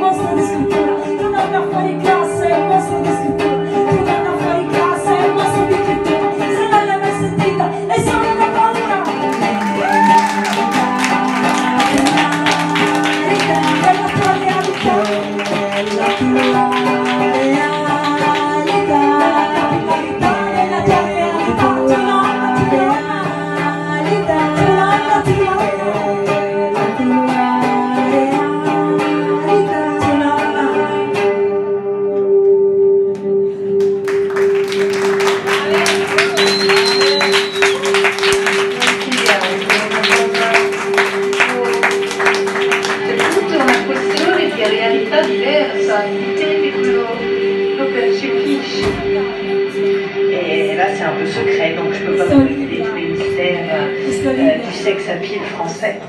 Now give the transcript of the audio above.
vivimos en Et là, c'est un peu secret, donc je ne peux pas vous révéler tous les mystères euh, euh, du sexe à pile français.